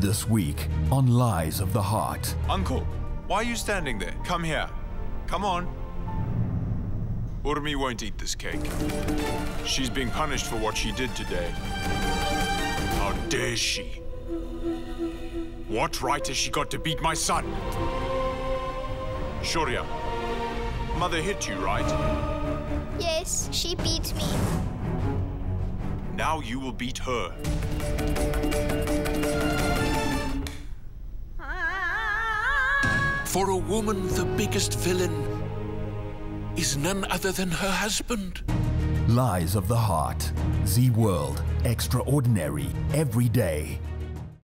This week on Lies of the Heart. Uncle, why are you standing there? Come here. Come on. Urmi won't eat this cake. She's being punished for what she did today. How dare she? What right has she got to beat my son? Shaurya, mother hit you, right? Yes, she beat me. Now you will beat her. For a woman, the biggest villain is none other than her husband. Lies of the Heart. Zee World. Extraordinary. Every day.